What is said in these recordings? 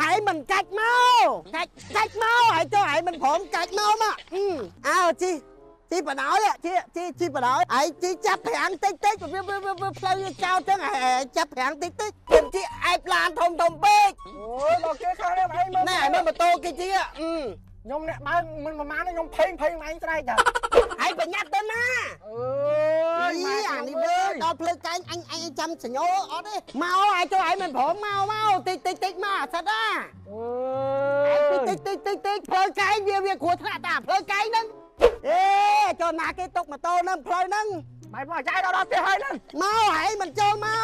ហើយមិនកាច់មកកាច់កាច់មកហើយចុះហើយមិនព្រមកាច់មកមកអឺអើជីជីបដោយជីជីជីបដោយហើយជីចាប់ប្រាំងតិចតិចវាវាវាផ្លូវវាចោលចឹងហើយចាប់ប្រាំងតិចតិចខ្ញុំជីអែបឡានធំធំពេកអូយដល់គេខាងនេះអីមើលណែហើយមើលម៉ូតូគេជីអឺខ្ញុំអ្នកបើកមិនប្រហែលខ្ញុំភេងភេងឯងស្រែកចាហើយប្រញាប់ទៅណាអើ យយីអានេះមើលដល់ផ្លូវកាញ់អញអញចាំសញ្ញោអត់ទេមកហើយចុះហើយមិនព្រមមកមកតិចតិចតិចមកអាសិតណាអើយតិចតិចតិចតិចផ្លូវកាយវាវាគ្រោះថ្នាក់តាផ្លូវកាយហ្នឹងអេចូលណាគេទុកម៉ូតូហ្នឹងផ្លូវហ្នឹងបាយមកចាយដល់ដល់ផ្ទះហើយហ្នឹងមកហើយមិនចូលមក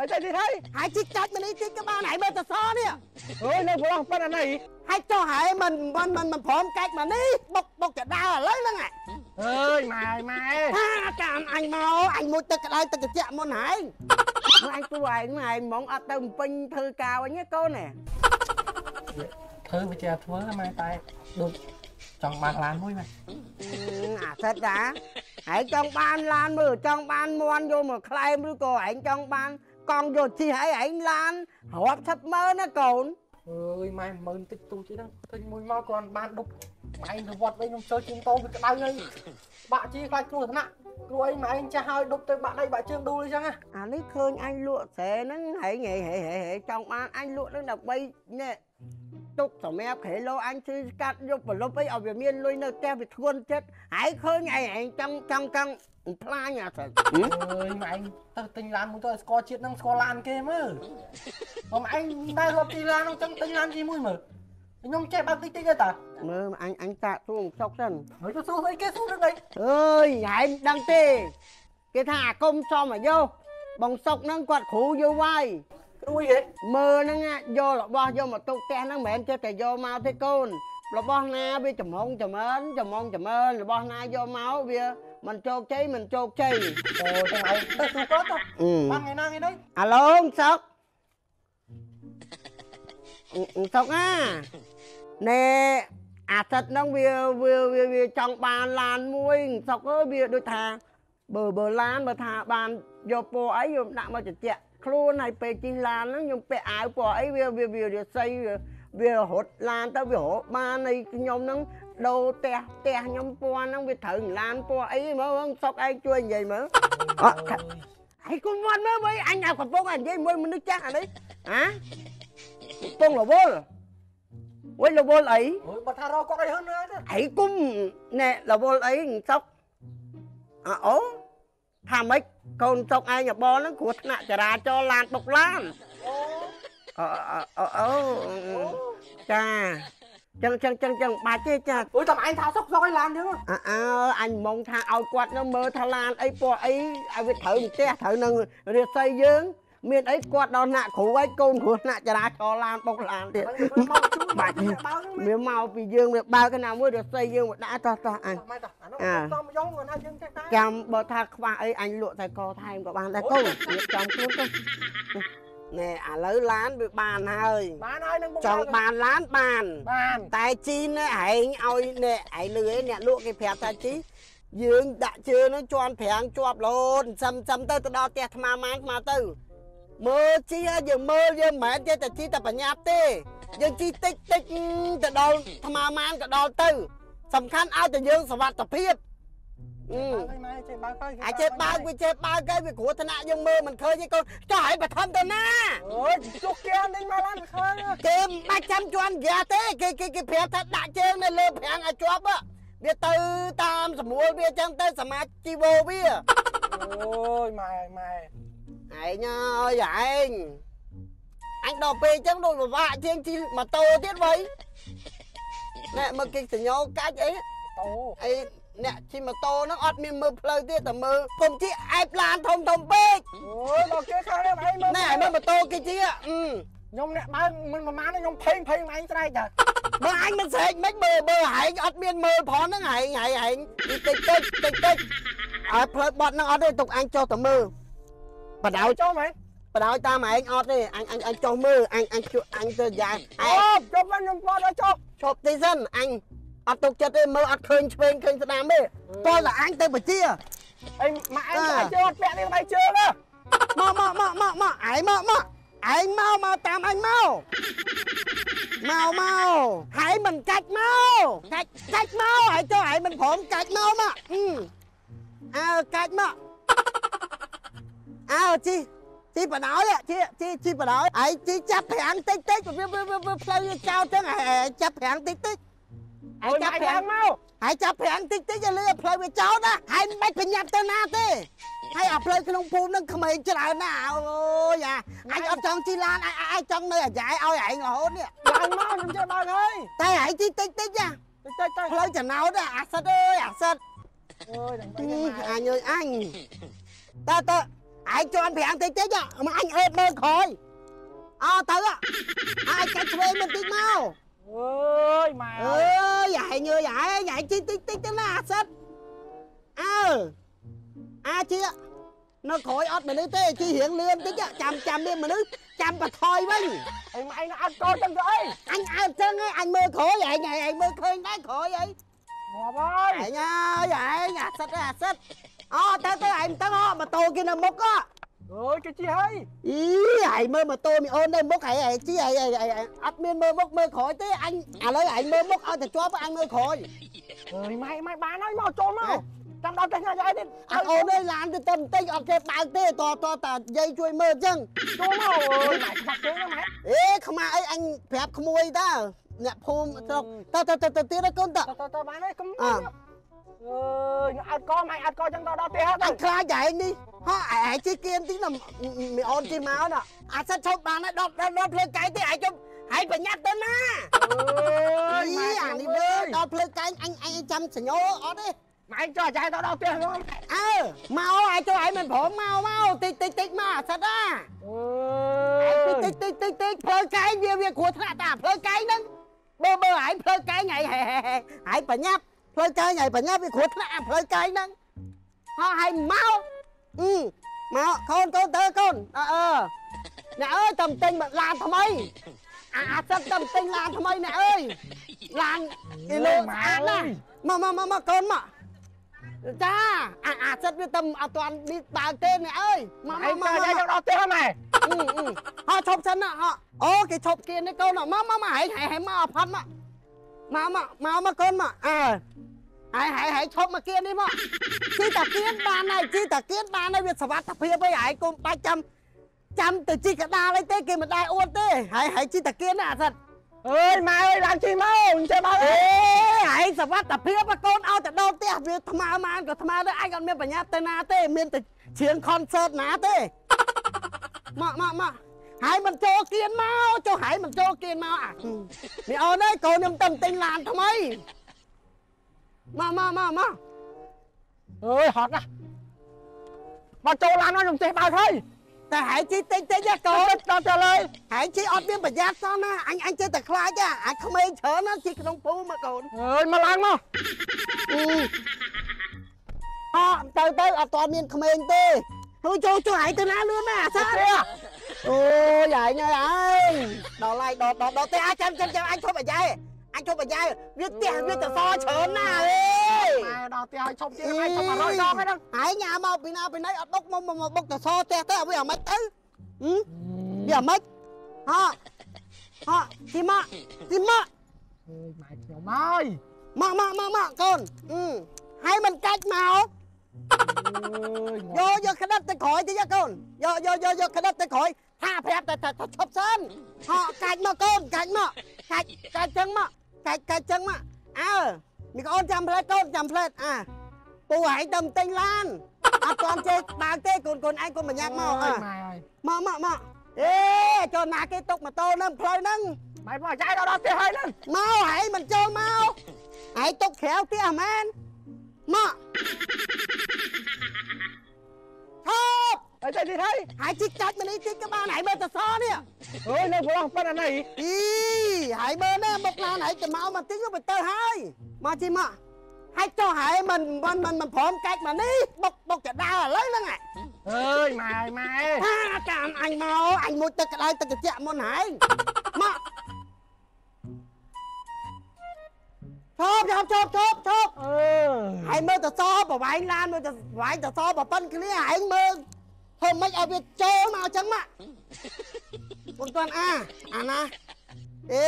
ហូបហើយទៅទីហើយហើយជីកចាច់មកនេះជីកក៏បានហើយមើលតសនេះអើយនៅប្រឡោះប៉ុណ្ណានេះហើយចុះហើយមិនមិនមិនមិនព្រមកាច់មកនេះបុកបុកចដាឥឡូវហ្នឹងហ่ะអើយម៉ែម៉ែថាតាមអញមកអញមួយទឹកក្តៅទឹកត្រជាក់មុនហើយអញទួឯងឯងហ្មងអត់ទៅបំពេញធ្វើការវិញទេកូនណាធ្វើវាជាធ្វើម៉ែតែដូចចង់បានឡានមួយម៉ែអាសិតតាហើយចង់បានឡានមើលចង់បានមន់យកមកខ្លែមឬក៏ឯងចង់បាន កង់យកជិះហើយឯងឡានរាប់សិបម៉ឺនណាកូនអើយម៉ែមើលតិចទូចហ្នឹងឃើញមួយមកគ្រាន់បានដប់ម៉ែទៅវត្តវិញខ្ញុំចូលជិះម៉ូតូវាក្តៅហើយបាក់ជីខ្លាចគ្រោះថ្នាក់គ្រូអីម៉ែឯងចាស់ហើយដប់ទៅបាក់ដៃបាក់ជើងដួលអញ្ចឹងណាអានេះឃើញអញលក់ស្រែហ្នឹងហើយហេហេហេហេចង់បានអញលក់ហ្នឹងដើម្បីនេះទុកសម្រាប់ក្រេឡូអញជិះកាត់យកប្រលប់អីឲ្យវាមានលុយនៅផ្ទះវាធ្ងន់ចិត្តហើយឃើញឯងឯងចង់ចង់ចង់ ផ្លាញអាសិតអើយម៉ែឯងទៅទិញឡានមួយទៅឲ្យស្គាល់ជាតិហ្នឹងស្គាល់ឡានគេមើលបងឯងតែរត់ទីឡានហ្នឹងចឹងទិញឡានជាមួយមើលខ្ញុំចេះបើកតិចតិចទេតាមើលអញអញតាក់ទួងសុកសិនហើយទៅសួរអីគេសួររឿងអីអើយហែងដឹងទេគេថាអាគុំសមអាយុបងសុកហ្នឹងគាត់គ្រូយូរហើយគ្រូអីគេមើលហ្នឹងណាយករបស់យកមកទុកផ្ទះហ្នឹងមិនមែនចេះតែយកមកទេកូនរបស់ណាវាចំហងចំអិនចំហងចំអិនរបស់ណាយកមកវា មិនជោគជ័យមិនជោគជ័យអូចឹងឯងទៅសួរគាត់ទៅអឺបានថ្ងៃណាថ្ងៃនេះអាឡូសុកអឺអឺសុកណាណែអាសិតហ្នឹងវាវាវាវាចង់បានឡានមួយសុកអើយវាដូចថាបើបើឡានបើថាបានយកពណ៌អីខ្ញុំដាក់មកជជែកខ្លួនហើយពេលជិះឡានហ្នឹងខ្ញុំពាក់អាវពណ៌អីវាវាវារាសីវាវារត់ឡានទៅវារកបានហើយខ្ញុំហ្នឹង ដូរផ្ទះផ្ទះខ្ញុំពណ៌ហ្នឹងវាត្រូវឡានពណ៌អីមើលសុកឯងជួយនិយាយមើលអត់ហើយគុំវត្តមើលមើលអញឲ្យកំពុងតែនិយាយមួយមនុស្សចាស់អានេះហាកំពុងរវល់វិញរវល់អីអូយបើថារកគាត់អីហឹងហើយទៅអីគុំណែរវល់អីសុកអើអូថាម៉េចកូនសុកឯងបបហ្នឹងគ្រោះថ្នាក់ចរាចរណ៍ឡានបុកឡានអូអឺអឺអូចា ចឹងចឹងចឹងចឹងបាច់ទេចាអូយតាមឯងថាសុកសុកឲ្យឡានចឹងអើអើអញមកថាឲ្យគាត់នឹងមើលថាឡានអីពណ៌អីឲ្យវាត្រូវផ្ទះត្រូវនឹងរាសីយើងមានអីគាត់ដល់ណាក់គ្រូឲ្យកូនគ្រោះថ្នាក់ចរាចរណ៍ឡានបុកឡានទៀតមកជួយបាបាច់ច់បើកវាមកពីយើងវាបើកណាមួយរាសីយើងមកដាក់តោះតោះអញម៉ែតាអានោះអាសំយ៉ងគាត់ថាយើងចេះតែចាំបើថាខ្វះអីអញលក់តែកថែមក៏បានដែរកូនរៀបចំខ្លួនទៅ ណែឥឡូវឡានវាបានហើយបានហើយនឹងចង់បានឡានបានបានតែជីណែឯងឲ្យណែឯងលឺឯងអ្នកលក់គេប្រាប់ថាជីយើងដាក់ជើងហ្នឹងជន់ប្រាំងជាប់រហូតសឹមសឹមទៅទៅដល់ផ្ទះថ្មម៉ានថ្មទៅមើលជីយើងមើលយើងមិនមែនចេះតែជីតែបញ្ញាប់ទេយើងជីតិចតិចទៅដល់ថ្មម៉ានក៏ដល់ទៅសំខាន់ឲ្យតែយើងសុវត្ថិភាពអឺហើយម៉ែ ចេះបើកទៅអាចចេះបើកវាចេះបើកទៅវាគ្រោះថ្នាក់យើងមើលមិនឃើញទេកូនចោះឲ្យបឋមទៅណាអូយជុកគេនេះមកឡានឃើញគេមិនបាច់ចាំជន់យ៉ាទេគេគេគេប្រាប់ថាដាក់ជើងនៅលើប្រាំងឲ្យជាប់ហ៎វាទៅតាមសម្រួលវាចឹងទៅសមាជជីវោវាអូយម៉ែម៉ែឯងអើយឯងអញដល់ពេលចឹងដូចពិបាកជាងជិះម៉ូតូទៀតវៃណែមើលគេសញ្ញោកាច់អីអូអី អ្នកជិះម៉ូតូហ្នឹងអត់មានមើលផ្លូវទៀតតែមើលគុំជិះអែបឡានធំធំពេកអូយដល់គេខាងនេះឯងមើលណែមើលម៉ូតូគេជិះអឺខ្ញុំអ្នកបើកមិនប្រហែលខ្ញុំភេងភេងឯងស្រែកចាបើអញមិនស្រែកមិនមើលមើលហែងអត់មានមើលផងហ្នឹងហែងហែងហែងតិចតិចតិចតិចអើផ្លូវបត់ហ្នឹងអត់ទេទុកអញចុះទៅមើលបដៅចុះមែនបដៅតាមឯងអត់ទេអញអញអញចុះមើលអញអញជួអញទៅយ៉ាងឯអូងចុះវិញខ្ញុំគាត់ដល់ចុះឈប់ទីសិនអញ អត់ទុកចិត្តទេមើលអត់ឃើញឆ្វេងឃើញស្ដាំទេតោះតែអញទៅបជាអីម៉ែឯងស្បែកជើងអត់ពាក់នេះស្បែកជើងណាមកមកមកមកមកឯងមកមកឯងមកមកតាមអញមក mau mau hãy mình cách mau cách cách mau hãy cho hãy mình phỏng cách mau mà ừ à cách mà à chi chi bà nói ạ chi chi chi bà nói hãy chi chấp hẹn tích tích và với với với play trao chứ hãy chấp hẹn tích tích hãy អូយ chấp ម៉ែ hẹn ឡើងមកហើយចាប់ប្រាំងតិចតិចឲ្យលឺផ្លូវវាចោលណាហើយមិនបាច់ប្រញាប់ទៅណាទេហើយអាផ្លូវក្នុងភូមិហ្នឹងក្មេងច្រើនណាស់អូយអាអញអត់ចង់ជិះឡានអញអញចង់នៅអាយ៉ែឲ្យឯងរហូតនេះឡើងមកខ្ញុំចូលដល់ហើយតែឯងជិះតិចតិចណាតិចតិចទៅផ្លូវចំណោតណាអាសិតអើយអាសិតអូយដល់អឺទៅអញអើយអញតើតើឯងជន់ប្រាំងតិចតិចមកអញអើតមើលក្រោយអោទៅអាចកាច់ឆ្វេងបន្តិចមក អើយម៉ែអអើយើយឯងអើយឯងឯងជិះតិចតិចទៅណាអាសិតអើអាជិះនៅក្រោយអត់មនុស្សទេជិះរៀងលឿនតិចចាំចាំមានមនុស្សចាំបថយវិញអីម៉ែអត់កោចឹងទៅអីអញអើចឹងឯងអញមើលក្រោយឯងឯងមើលឃើញដែរក្រោយអីងាប់ហើយឯងអើយឯងអាសិតអាសិតអូទៅទៅឯងទៅម៉ូតូគេនៅមុខ អើយគេជិះហើយអីឯងមើលម៉ូតូមីអូននៅមុខឯងឯងជិះឯងអត់មានមើលមុខមើលក្រោយទេអញឥឡូវឯងមើលមុខឲ្យតែជាប់អញមើលក្រោយអើយម៉ែម៉ែបានហើយមកចូលមកចាំដល់តែញ៉ាំអីទៀតអត់អូនអើយឡានទៅទៅបន្តិចអត់គេបើកទេតតតាយាយជួយមើលអញ្ចឹងចូលមកអើយម៉ែខ្វាក់ជើងណាម៉ែអេខ្មាស់អីអញប្រាប់ក្មួយតើអ្នកភូមិស្រុកតើតើតើទៅទៀតកូនតើទៅទៅទៅបានហើយកុំ អ่าអើយអត់កម៉ែអត់កចឹងដល់ដល់ផ្ទះហើអយញខ្លាចឯងនេះហោះឯងជិះគៀនទីណាមីអូនជិះមកណាអាសិតឈប់បានហើយដល់ដល់ផ្លូវកាយទេឯងជប់ហើយប្រញាប់ទៅណាអើយអីម៉ែអាអានេះនេះមើមើលលដល់ផ្លូវកាយអញអញចាំសញ្ញោអត់ទេម៉ែចុះចាយទៅដល់ផ្ទះហ្នឹងអើមកឯងចូលឯងមិនព្រមមកមកតិចតិចតិចមកអាសិតណាអើឯងតិចតិចតិចតិចផ្លូវកាយវាវាគ្រោះថ្នាក់តាផ្លូវកាយហ្នឹងបើបើឯងផ្លូវកាយថ្ងៃហេឯងប្រញាប់ ផ្លូវកាយថ្ងៃប្រញាប់វាគ្រោះថ្នាក់អាផ្លូវកាយហ្នឹងហោះឲ្យមកអឺមកកូនកូនទៅកូនអើអឺអ្នកអើយតំទិញឡានថ្មីអាអាសិតតំទិញឡានថ្មីអ្នកអើយឡានគីឡូស្អាតណាស់មកមកមកមកកូនមកចាអាអាសិតវាតំអត់ទាន់នេះបើកទេអ្នកអើយមកឯមកងមកចាយមកទៅដល់ផ្ទះម៉ែអឺអឺហោឈប់សិនណាហោអូគេឈប់គៀននេះកូនមកមកមកហែងហែងមកអផាត់មក មកមកមកមកកូនមកអើហែងហែងហែងឈប់មកគៀននេះមកជីតាគៀនបានហើយជីតាគៀនបានហើយវាសវត្ថភាពហើយហែងកុំបាច់ចាំចាំទៅជីកដាលអីទេគេមិនដែរអួតទេហែងហែងជីតាគៀនណាអាសិតអើយម៉ែអើយឡើងជិះមកអញ្ចឹងមកអេហែងសវត្ថភាពកូនឲ្យទៅដល់ផ្ទះវាថ្មើម៉ានក៏ថ្មើទៅអញអត់មានបញ្ញាទៅណាទេមានតែច្រៀង concert ណាទេមកមកមក ហើយមិនចូលគៀនមកចុះហើយមិនចូលគៀនមកអាមីអូនអើយកូនខ្ញុំទៅទិញឡានថ្មីមកមកមកមកអើយហត់ណាស់មកចូលឡានមកខ្ញុំចេះបើកហើយតែហើយជីតិចតិចណាកូចូលនដល់ទៅលើយហើយជីអត់មានប្រយ័ត្នសោះណាអញអញចេះតែខ្លាចអាអាក្មេងច្រើនណាជីក្នុងពូមកកូនអើយមកឡើងមកអឺអត់ទៅទៅអត់ទាន់មានក្មេងទេហូចូលចូលហើយទៅណាលឿនណាអាសាផ្ទះ អូយហើយហើយហើយដល់ហើយដល់ដល់ដល់ទេអាចចាំចាំចាំអញឈប់អាយ៉ៃអញឈប់អាយ៉ៃវាផ្ទះវាទៅសច្រើនណាអើយម៉ែដល់ផ្ទះឲ្យឈប់ទៀតម៉ែឈប់100ដងហើយហ្នឹងហើយញ៉ាំមកពីណាពីណីអត់បុកមកមកបុកទៅសផ្ទះទៅឲ្យវាអាម៉េចទៅហឹមវាអាម៉េចហ៎ហ៎ទីមកទីមកអើយម៉ែខ្ញុំហើយមកមកមកមកកូនអឺហើយមិនកាច់មកអើយយកយកក្តិតទៅក្រោយតិចកូនយកយកយកយកក្តិតទៅក្រោយ ថាប្រាប់តែថាឈប់សិនហ៎កាច់មកកូនកាច់មកកាច់កាច់ចឹងមកកាច់កាច់ចឹងមកអើមីកូនចាំផ្លែកូនចាំផ្លែអាពូឯងទៅទិញឡានអត់ទាន់ចេះបើកទេកូនកូនឯងកុំប្រញាប់មកអើម៉ែហើយមកមកមកអេចូលណាគេទុកម៉ូតូនឹងផ្លូវហ្នឹងម៉ែមកចាយដល់ដល់ផ្ទះហើយហ្នឹងមកហើយមិនចូលមកហើយទុកក្រៅផ្ទះមែនមកហូប អីទៅទៀតហើយហើយជីកចាច់មកនេះជីកក៏បានហើយមើលតសនេះអើយនៅប្រឡងប៉ុណ្ណានេះអីហើយមើលនេះមុខឡានហើយទៅមកមកតិចទៅទៅហើយមកជីមកហើយចុះហើយមិនមិនមិនមិនព្រមកាច់មកនេះបុកបុកចដាឥឡូវហ្នឹងហ่ะអើយម៉ែម៉ែថាចាំអញមកអញមួយទឹកក្តៅទឹកត្រជាក់មុនហើយមកឈប់ឈប់ឈប់ឈប់ឈប់អើហើយមើលតសប្រវែងឡានមើលតប្រវែងតសប្រប៉ុនគ្នាឯងមើល ធ្វើម៉េចឲ្យវាចូលមកអញ្ចឹងមកពុំតាន់អាអាណាអេ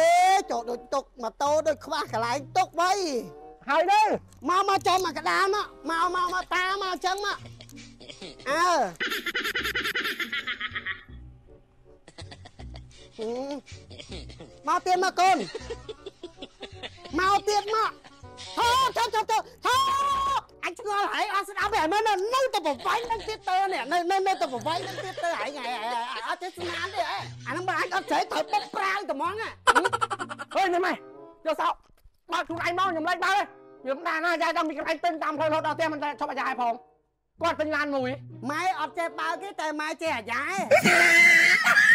ចូលដូចទុកម៉ូតូដូចខ្វះកន្លែងទុកបីហើយទេមកមកចំមកកដាលមកមកមកមកតាមកអញ្ចឹងមកអើហឹមមកទៀតមកកូនមកទៀតមកហូទៅទៅទៅហូ អញឆ្ងល់ហើយអត់ស្ដាប់ទេមើលនៅនៅតែប្រវាយនឹងទៀតទៅនេះនៅនៅនៅតែប្រវាយនឹងទៀតទៅហើយថ្ងៃអត់ទេស្នាមទេអាហ្នឹងបើអញអត់ចេះត្រូវបុកប្រាវត្មងហ៎ហេនេះម៉ែយកសោបើកខ្លួនឯងមកខ្ញុំលេចបើខ្ញុំដាណាយាយដល់មីកន្លែងទិញតាមផ្លូវរហូតដល់ផ្ទះមិនតែឈប់អាយ៉ាយផងគាត់ទិញឡានមួយម៉ែអត់ចេះបើកទេតែម៉ែចេះអាយ៉ាឯង